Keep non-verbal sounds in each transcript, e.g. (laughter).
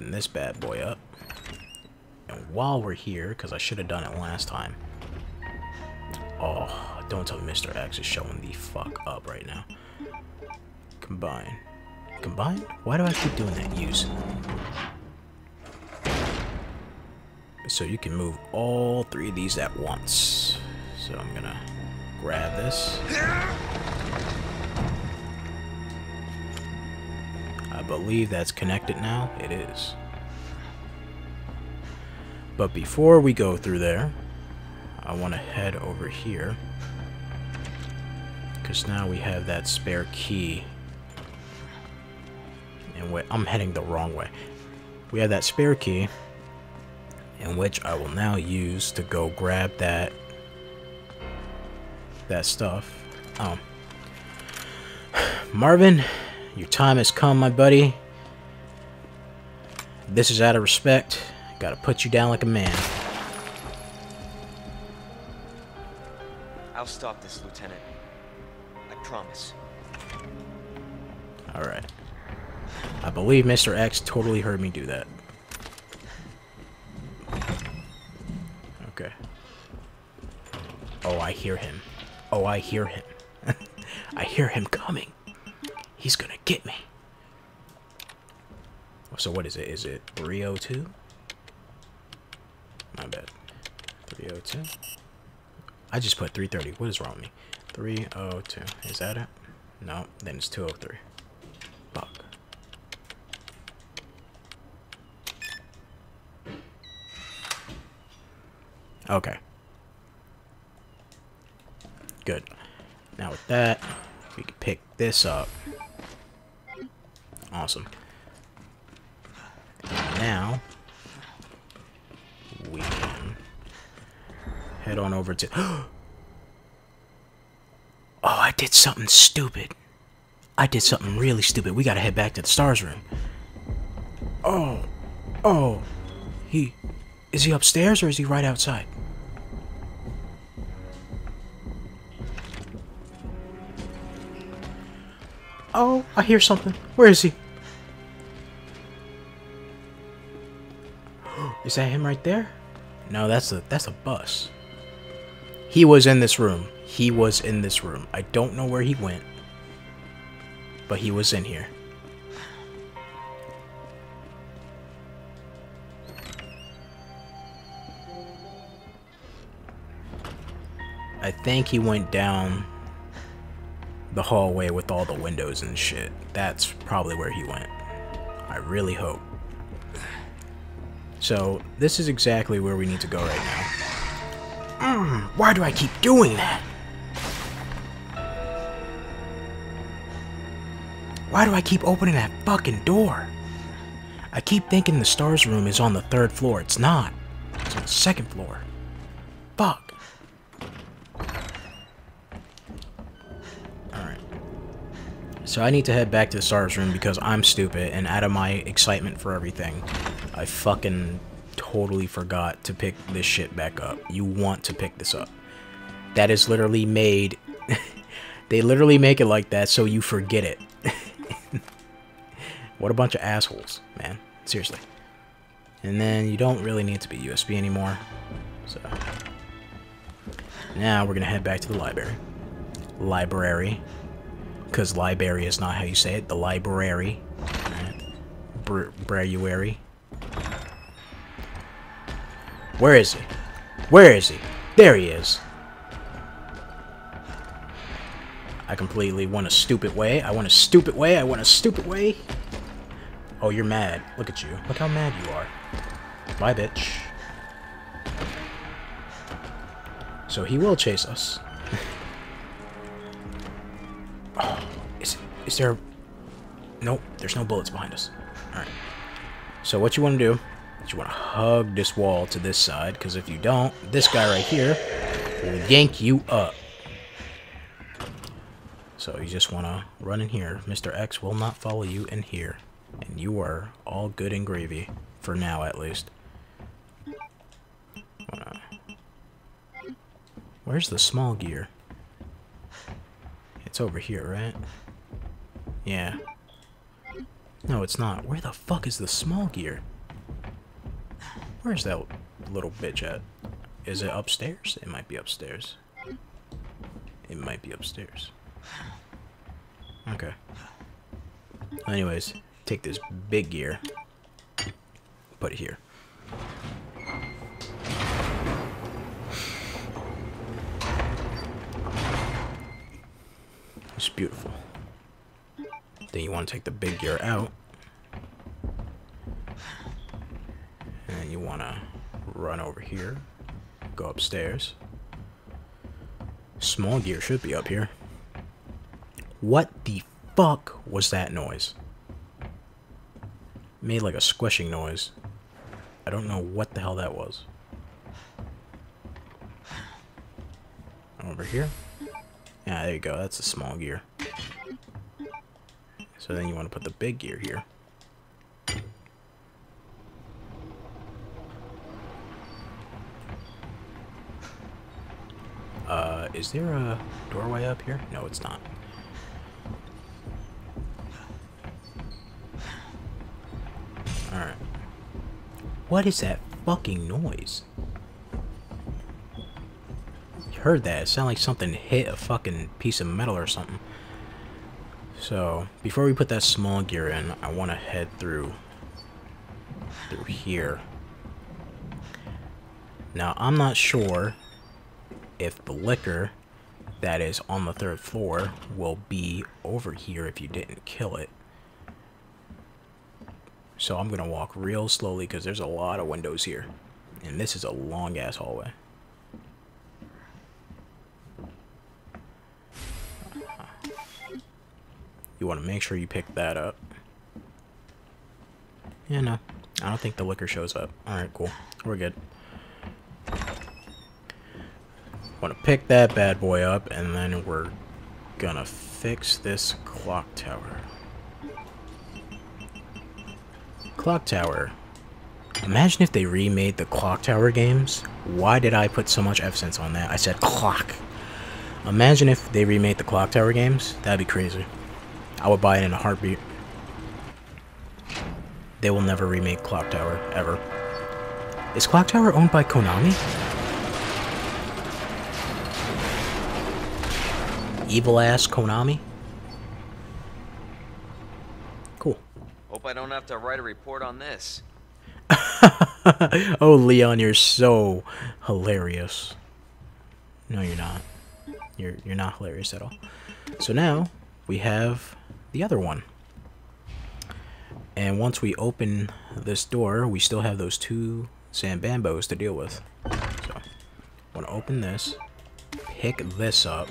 open this bad boy up. And while we're here, because I should have done it last time. Oh, don't tell me Mr. X is showing the fuck up right now. Combine. Combine? Why do I keep doing that? Use. So you can move all three of these at once. So I'm gonna grab this. I believe that's connected now. It is. But before we go through there, I want to head over here. Because now we have that spare key. And wait, I'm heading the wrong way. We have that spare key in which I will now use to go grab that that stuff. Oh. (sighs) Marvin, your time has come, my buddy. This is out of respect. Gotta put you down like a man. I'll stop this, Lieutenant. I promise. Alright. I believe Mr. X totally heard me do that. Okay. Oh, I hear him. Oh, I hear him. (laughs) I hear him coming. He's gonna get me. So what is it? Is it 302? My bad. 302. I just put 330. What is wrong with me? 302. Is that it? No, then it's 203. Fuck. Okay. Good. Now with that, we can pick this up. Awesome. And now, head on over to... (gasps) oh, I did something stupid. I did something really stupid. We gotta head back to the stars room. Oh. Oh. He... Is he upstairs or is he right outside? Oh, I hear something. Where is he? (gasps) Is that him right there? No, that's a that's a bus. He was in this room. He was in this room. I don't know where he went. But he was in here. I think he went down the hallway with all the windows and shit. That's probably where he went. I really hope. So, this is exactly where we need to go right now. Why do I keep doing that? Why do I keep opening that fucking door? I keep thinking the stars room is on the third floor. It's not. It's on the second floor. Fuck. Alright. So I need to head back to the stars room because I'm stupid and out of my excitement for everything, I fucking totally forgot to pick this shit back up. You want to pick this up. That is literally made... (laughs) they literally make it like that so you forget it. (laughs) what a bunch of assholes, man. Seriously. And then you don't really need to be USB anymore. So... Now we're going to head back to the library. Library. Because library is not how you say it. The library. Right. Where is he? Where is he? There he is. I completely went a stupid way. I went a stupid way. I went a stupid way. Oh, you're mad. Look at you. Look how mad you are. Bye, bitch. So he will chase us. (laughs) oh, is, is there... Nope, there's no bullets behind us. Alright. So what you want to do you want to hug this wall to this side, because if you don't, this guy right here will yank you up. So you just want to run in here. Mr. X will not follow you in here. And you are all good and gravy. For now, at least. Where's the small gear? It's over here, right? Yeah. No, it's not. Where the fuck is the small gear? Where's that little bitch at? Is it upstairs? It might be upstairs. It might be upstairs. Okay. Anyways, take this big gear. Put it here. It's beautiful. Then you want to take the big gear out. And you want to run over here. Go upstairs. Small gear should be up here. What the fuck was that noise? Made like a squishing noise. I don't know what the hell that was. Over here. Yeah, there you go. That's a small gear. So then you want to put the big gear here. Uh, is there a doorway up here? No, it's not. Alright. What is that fucking noise? You heard that. It sounded like something hit a fucking piece of metal or something. So, before we put that small gear in, I want to head through through here. Now, I'm not sure if the Licker that is on the third floor will be over here if you didn't kill it. So I'm going to walk real slowly because there's a lot of windows here. And this is a long ass hallway. You want to make sure you pick that up. Yeah, no. I don't think the Licker shows up. Alright, cool. We're good. Want to pick that bad boy up, and then we're gonna fix this clock tower. Clock tower. Imagine if they remade the clock tower games. Why did I put so much emphasis on that? I said clock. Imagine if they remade the clock tower games. That'd be crazy. I would buy it in a heartbeat. They will never remake Clock Tower, ever. Is Clock Tower owned by Konami? Evil ass Konami? Cool. Hope I don't have to write a report on this. (laughs) oh, Leon, you're so hilarious. No, you're not. You're you're not hilarious at all. So now we have the other one. And once we open this door, we still have those two Zambambos to deal with. So, want to open this, pick this up.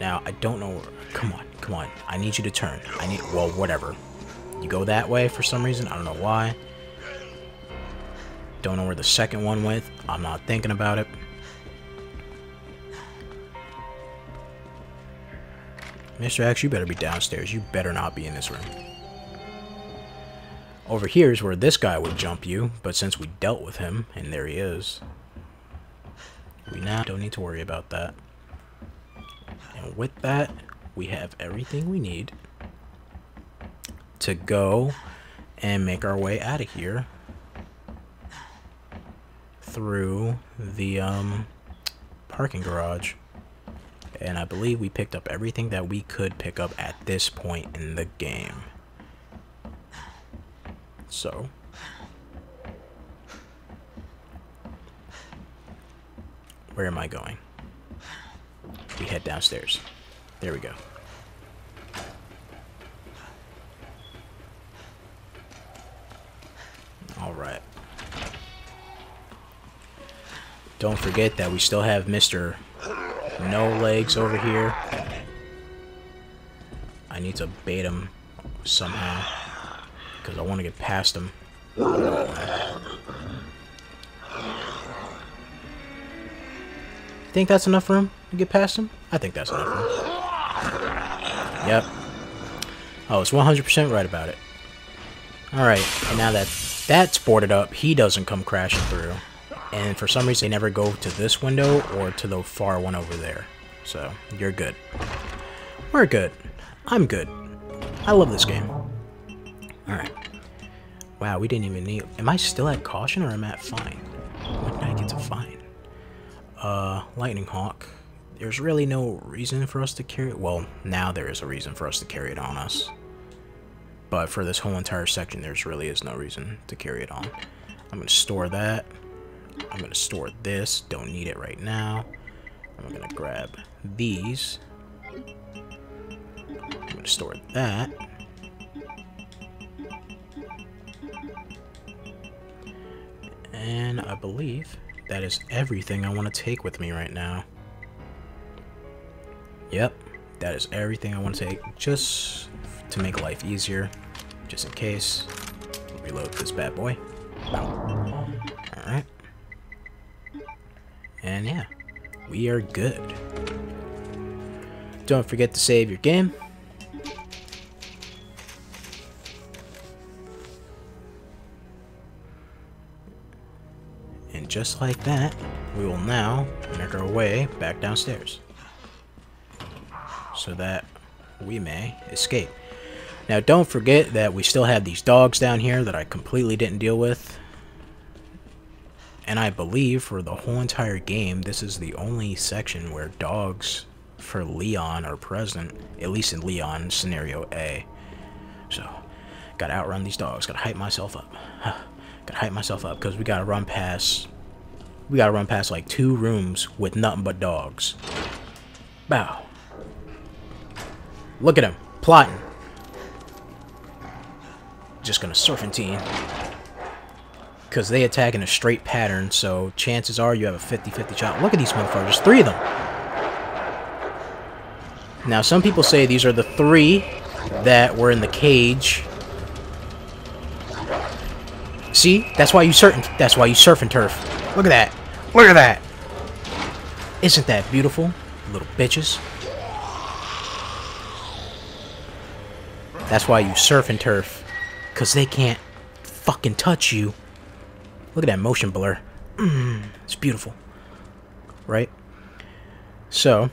Now, I don't know. Come on, come on. I need you to turn. I need. Well, whatever. You go that way for some reason. I don't know why. Don't know where the second one went. I'm not thinking about it. Mr. X, you better be downstairs. You better not be in this room. Over here is where this guy would jump you, but since we dealt with him, and there he is, we now don't need to worry about that. And with that, we have everything we need to go and make our way out of here through the um, parking garage. And I believe we picked up everything that we could pick up at this point in the game. So. Where am I going? We head downstairs. There we go. Alright. Don't forget that we still have Mr. No Legs over here. I need to bait him somehow. Because I want to get past him. Think that's enough him to get past him? I think that's enough him. Yep. I was 100% right about it. Alright, and now that that's boarded up, he doesn't come crashing through. And for some reason, they never go to this window or to the far one over there. So, you're good. We're good. I'm good. I love this game. Alright. Wow, we didn't even need... Am I still at caution or am I at fine? When did I get to fine? Uh, Lightning Hawk. There's really no reason for us to carry it. Well, now there is a reason for us to carry it on us. But for this whole entire section, there's really is no reason to carry it on. I'm going to store that. I'm going to store this. Don't need it right now. I'm going to grab these. I'm going to store that. And I believe that is everything I want to take with me right now. Yep, that is everything I want to take just to make life easier, just in case. Reload this bad boy. Alright. And yeah, we are good. Don't forget to save your game. And just like that, we will now make our way back downstairs. So that we may escape. Now don't forget that we still have these dogs down here that I completely didn't deal with. And I believe for the whole entire game, this is the only section where dogs for Leon are present, at least in Leon scenario A. So, gotta outrun these dogs, gotta hype myself up. (sighs) gotta hype myself up because we gotta run past, we gotta run past like two rooms with nothing but dogs. Bow. Look at him, plotting. Just gonna serpentine because they attack in a straight pattern, so chances are you have a 50-50 shot. Look at these motherfuckers, three of them. Now, some people say these are the three that were in the cage. See? That's why you certain that's why you surf and turf. Look at that. Look at that. Isn't that beautiful? Little bitches. That's why you surf and turf. Because they can't fucking touch you. Look at that motion blur. Mm, it's beautiful. Right? So,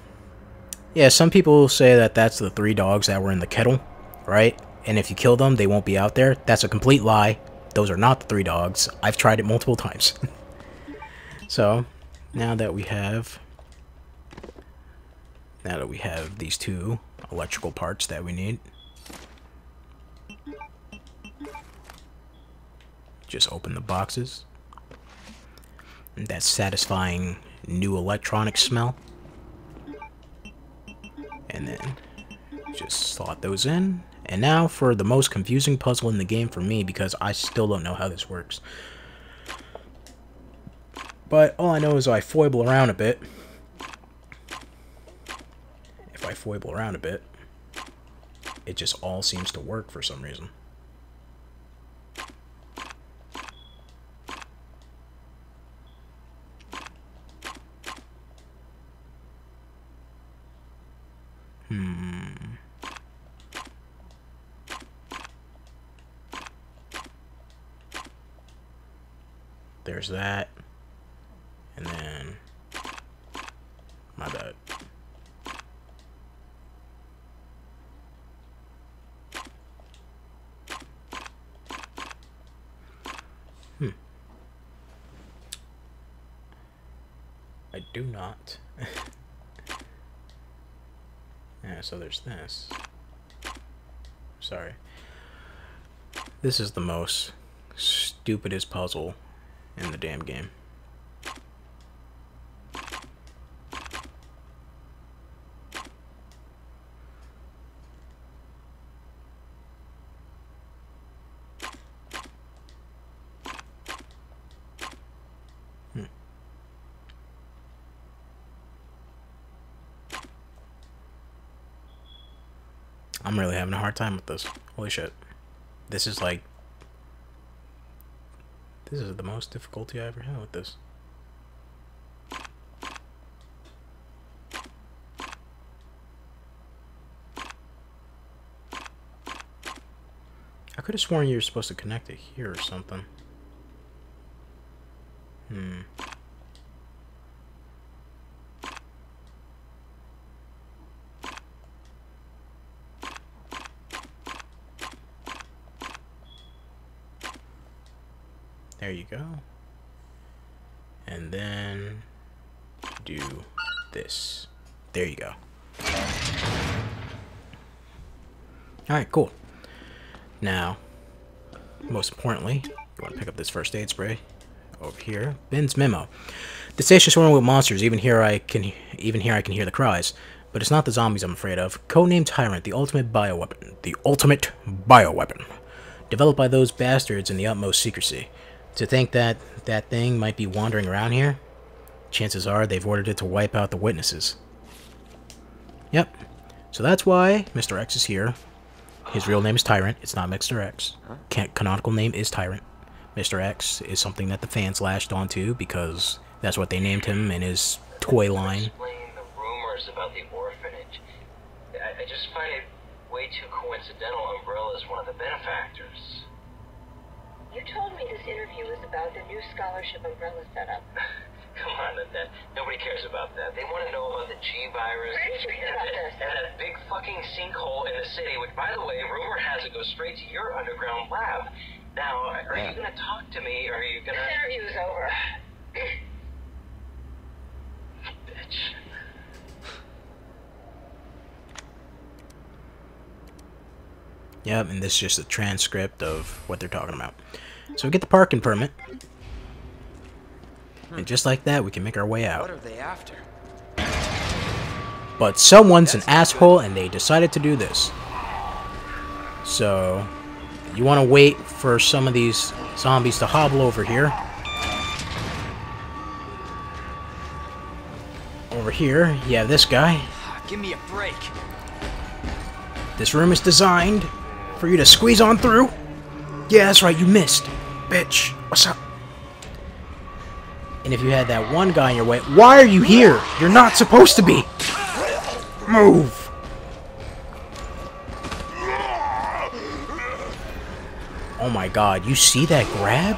yeah, some people say that that's the three dogs that were in the kettle, right? And if you kill them, they won't be out there. That's a complete lie. Those are not the three dogs. I've tried it multiple (laughs) times. So, now that we have... Now that we have these two electrical parts that we need... Just open the boxes that satisfying new electronic smell. And then just slot those in. And now for the most confusing puzzle in the game for me because I still don't know how this works. But all I know is I foible around a bit. If I foible around a bit, it just all seems to work for some reason. Hmm. There's that. And then... My bad. Hmm. I do not. (laughs) yeah, so there's this. Sorry. This is the most stupidest puzzle in the damn game. Hmm. I'm really having a hard time with this. Holy shit. This is like this is the most difficulty I ever had with this. I could have sworn you were supposed to connect it here or something. Hmm. There you go. And then do this. There you go. Alright, cool. Now, most importantly, you want to pick up this first aid spray over here. Ben's memo. The station's swarming with monsters. Even here, I can even here I can hear the cries. But it's not the zombies I'm afraid of. Codenamed Tyrant, the ultimate bioweapon. The ultimate bioweapon. Developed by those bastards in the utmost secrecy. To think that that thing might be wandering around here, chances are they've ordered it to wipe out the witnesses. Yep. So that's why Mr. X is here. His real name is Tyrant. It's not Mr. X. Can canonical name is Tyrant. Mr. X is something that the fans lashed onto because that's what they named him in his toy line. The rumors about the orphanage. I, I just find it way too coincidental Umbrella's one of the benefactors. You told me this interview was about the new scholarship umbrella setup. (sighs) Come on, Annette. Nobody cares about that. They want to know about the G virus. Where did you hear about this? And that big fucking sinkhole in the city, which, by the way, rumor has it goes straight to your underground lab. Now, are you going to talk to me, or are you going to... This to... interview is over. (sighs) Bitch. Yep, and this is just a transcript of what they're talking about. So we get the parking permit. And hmm. just like that, we can make our way What out. are they after? But someone's an asshole and they decided to do this. So, you want to wait for some of these zombies to hobble over here. Over here, you have this guy. Ah, give me a break. This room is designed for you to squeeze on through. Yeah, that's right, you missed. Bitch, what's up? And if you had that one guy in your way, why are you here? You're not supposed to be. Move. Oh my god, you see that grab?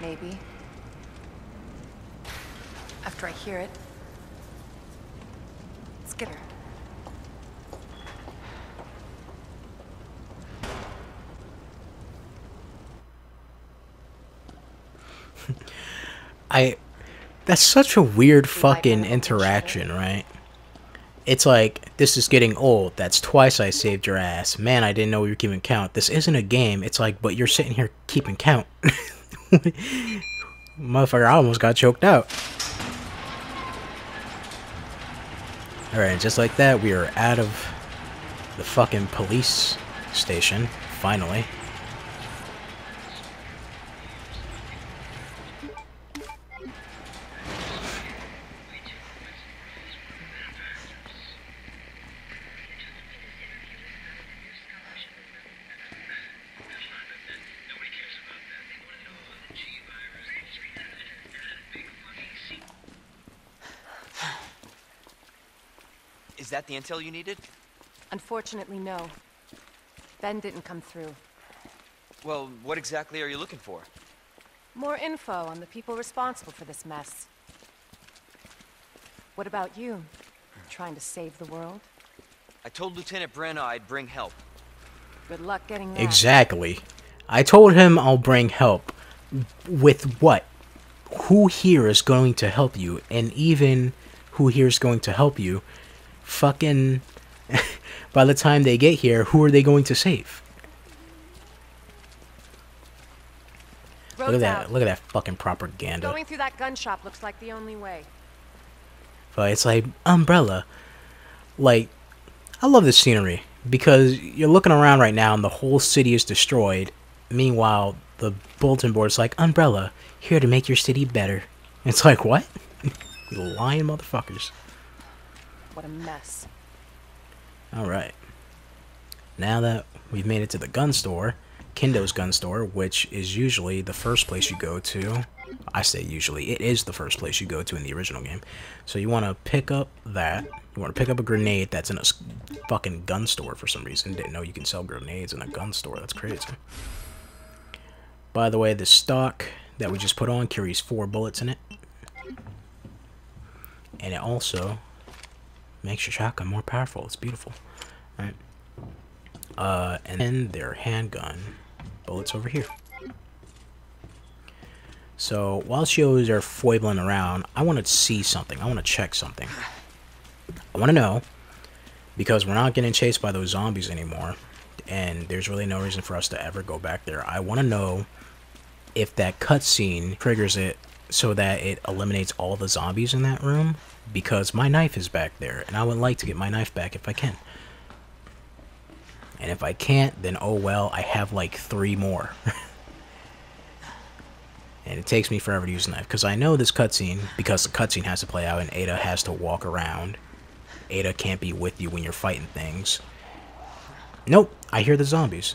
Maybe. After I hear it. Let's get her. I that's such a weird fucking interaction, right? It's like this is getting old. That's twice I saved your ass. Man, I didn't know we were keeping count. This isn't a game. It's like, but you're sitting here keeping count. (laughs) (laughs) Motherfucker, I almost got choked out. Alright, just like that, we are out of the fucking police station, finally. Is that the intel you needed? Unfortunately, no. Ben didn't come through. Well, what exactly are you looking for? More info on the people responsible for this mess. What about you? Trying to save the world? I told Lieutenant Branagh I'd bring help. Good luck getting that. Exactly. I told him I'll bring help. With what? Who here is going to help you? And even who here is going to help you? Fucking. (laughs) By the time they get here, who are they going to save? Look at that. out. Look at that fucking propaganda. Going through that gun shop looks like the only way. But it's like umbrella. Like, I love this scenery because you're looking around right now and the whole city is destroyed. Meanwhile, the bulletin board's like umbrella here to make your city better. It's like what? (laughs) you lying motherfuckers. What a mess. All right. Now that we've made it to the gun store, Kendo's gun store, which is usually the first place you go to. I say usually, it is the first place you go to in the original game. So you want to pick up that. You want to pick up a grenade that's in a fucking gun store for some reason. Didn't know you can sell grenades in a gun store. That's crazy. By the way, the stock that we just put on carries four bullets in it. And it also makes your shotgun more powerful. It's beautiful. Right. Uh, and then their handgun bullets over here. So while shows are foibling around, I want to see something. I want to check something. I want to know because we're not getting chased by those zombies anymore, and there's really no reason for us to ever go back there. I want to know if that cutscene triggers it so that it eliminates all the zombies in that room because my knife is back there and I would like to get my knife back if I can. And if I can't, then oh well, I have like three more. (laughs) and it takes me forever to use a knife because I know this cutscene because the cutscene has to play out and Ada has to walk around. Ada can't be with you when you're fighting things. Nope, I hear the zombies.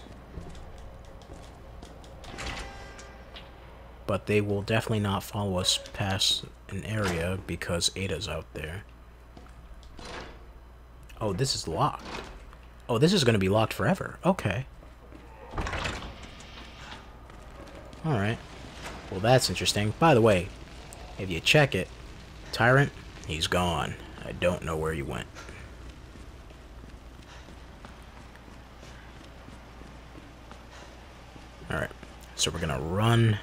But they will definitely not follow us past an area because Ada's out there. Oh, this is locked. Oh, this is going to be locked forever. Okay. Alright. Well, that's interesting. By the way, if you check it, Tyrant, he's gone. I don't know where he went. Alright. So we're going to run.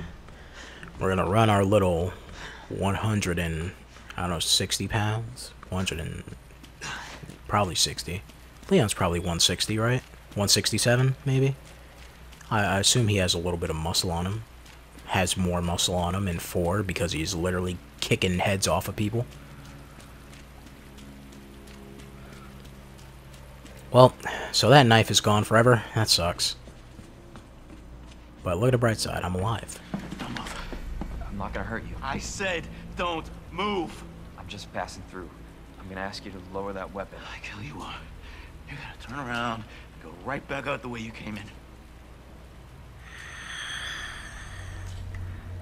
We're to run our little 100 and, I don't know, 60 pounds? 100 and probably 60. Leon's probably 160, right? 167, maybe? I, I assume he has a little bit of muscle on him. Has more muscle on him in 4 because he's literally kicking heads off of people. Well, so that knife is gone forever. That sucks. But look at the bright side. I'm alive. I'm not gonna hurt you. I said don't move. I'm just passing through. I'm gonna ask you to lower that weapon. I kill you uh, are. You're gonna turn around and go right back out the way you came in.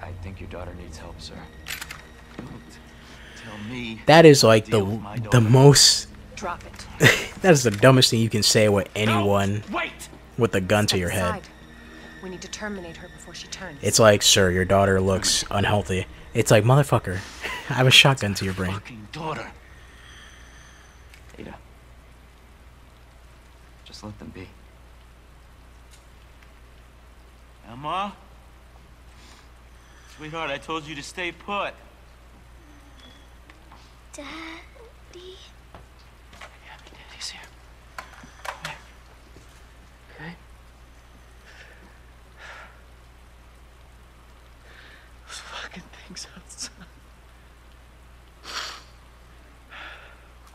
I think your daughter needs help, sir. Don't tell me. That is like the Deal with my the most. Drop it. (laughs) That is the dumbest thing you can say with anyone No, wait. with a gun to your head. Aside. We need to terminate her before she turns. It's like, sir, your daughter looks unhealthy. It's like, motherfucker, (laughs) I have a shotgun to your brain. Fucking daughter. Ada. Just let them be. Emma. Sweetheart, I told you to stay put. Daddy. Yeah, Daddy's here. Come here. Okay. Those fucking things outside. Look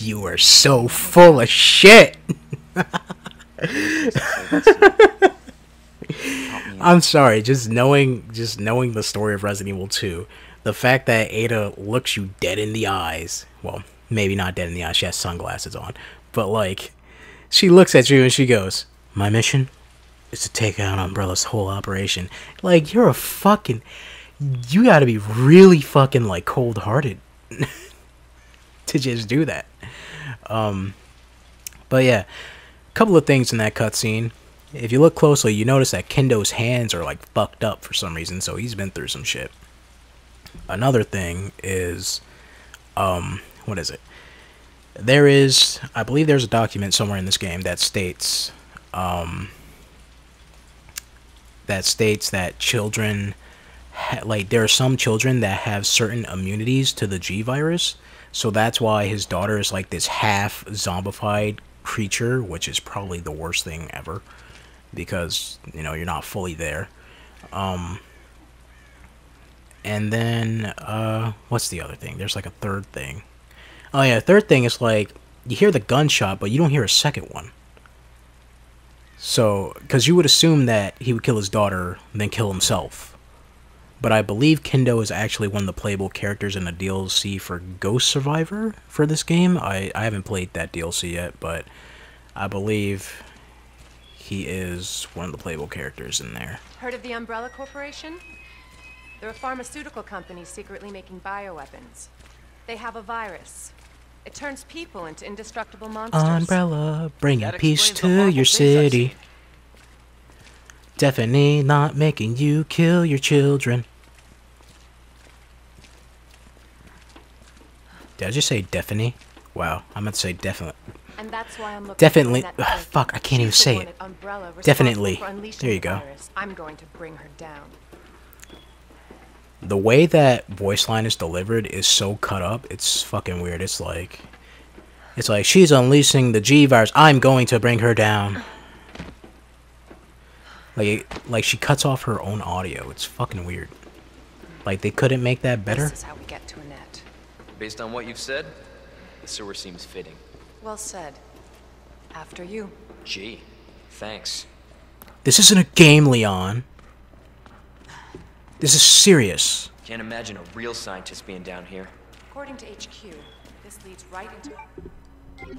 You are so full of shit. I'm sorry, just knowing just knowing the story of Resident Evil 2, the fact that Ada looks you dead in the eyes, well, maybe not dead in the eyes, she has sunglasses on, but like she looks at you and she goes, "My mission is to take out Umbrella's whole operation." Like you're a fucking you got to be really fucking like cold-hearted (laughs) to just do that. Um but yeah, a couple of things in that cutscene. If you look closely, you notice that Kendo's hands are like fucked up for some reason, so he's been through some shit. Another thing is, um, what is it? There is, I believe there's a document somewhere in this game that states, um, that states that children, ha- like, there are some children that have certain immunities to the G virus, so that's why his daughter is like this half zombified creature, which is probably the worst thing ever because you know you're not fully there. Um, and then uh, what's the other thing? There's like a third thing. Oh yeah, third thing is like you hear the gunshot, but you don't hear a second one. So, because you would assume that he would kill his daughter then kill himself. But I believe Kendo is actually one of the playable characters in the DLC for Ghost Survivor for this game. I, I haven't played that DLC yet, but I believe he is one of the playable characters in there. Heard of the Umbrella Corporation? They're a pharmaceutical company secretly making bioweapons. They have a virus. It turns people into indestructible monsters. Umbrella, bringing That peace to your things I've city. Definitely not making you kill your children. Did I just say definitely? Wow, I'm meant to say definitely. And that's why I'm looking Definitely- ugh, fuck, I can't even say it. at Umbrella responsible Definitely. There you go. I'm going to bring her down. The way that voice line is delivered is so cut up, it's fucking weird. It's like it's like she's unleashing the G virus. I'm going to bring her down. Like like she cuts off her own audio. It's fucking weird. Like they couldn't make that better. This is how we get to Annette. Based on what you've said, the sewer seems fitting. Well said. After you. Gee, thanks. This isn't a game, Leon. This is serious. Can't imagine a real scientist being down here. According to HQ, this leads right into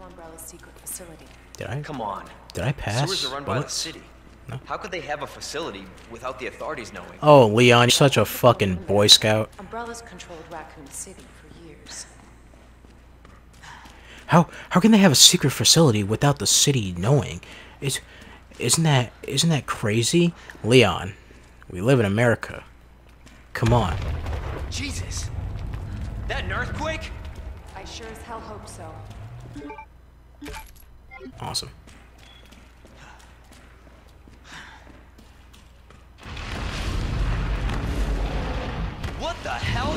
Umbrella's secret facility. Did I Come on. did I pass? Sewers are run by the city. No. How could they have a facility without the authorities knowing? Oh, Leon, you're such a fucking boy scout. Umbrella's controlled Raccoon City for years. How how can they have a secret facility without the city knowing? Is isn't that isn't that crazy? Leon, we live in America. Come on. Jesus! That an earthquake? I sure as hell hope so. Awesome. The hell?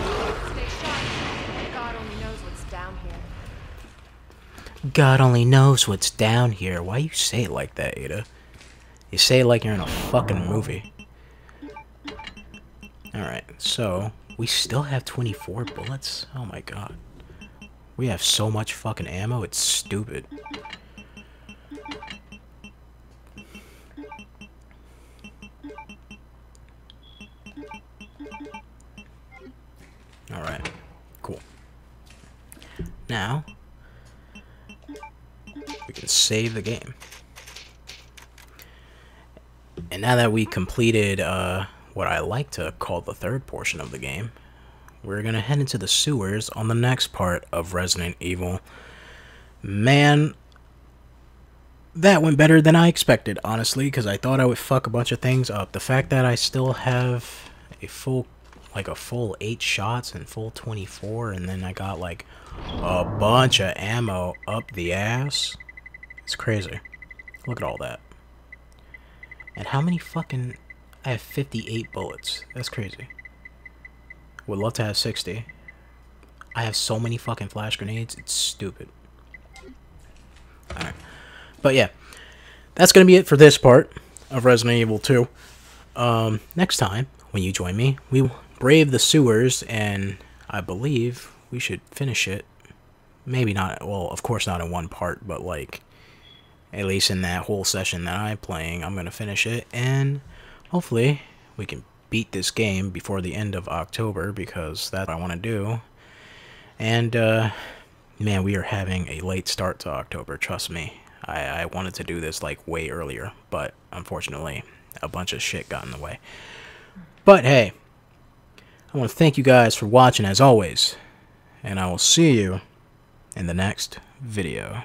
Stay sharp. God only knows what's down here. God only knows what's down here. Why you say it like that, Ada? You say it like you're in a fucking movie. Alright, so we still have 24 bullets? Oh my god. We have so much fucking ammo, it's stupid. Alright, cool. Now, we can save the game. And now that we completed uh, what I like to call the third portion of the game, we're going to head into the sewers on the next part of Resident Evil. Man, that went better than I expected, honestly, because I thought I would fuck a bunch of things up. The fact that I still have a full like a full 8 shots and full 24 and then I got like a bunch of ammo up the ass. It's crazy. Look at all that. And how many fucking... I have 58 bullets. That's crazy. Would love to have 60. I have so many fucking flash grenades. It's stupid. Alright. But yeah. That's going to be it for this part of Resident Evil 2. Um, next time, when you join me, we brave the sewers, and I believe we should finish it. Maybe not, well, of course not in one part, but like, at least in that whole session that I'm playing, I'm going to finish it, and hopefully we can beat this game before the end of October, because that's what I want to do. And, uh, man, we are having a late start to October, trust me. I, I wanted to do this like way earlier, but unfortunately, a bunch of shit got in the way. But hey, I want to thank you guys for watching as always, and I will see you in the next video.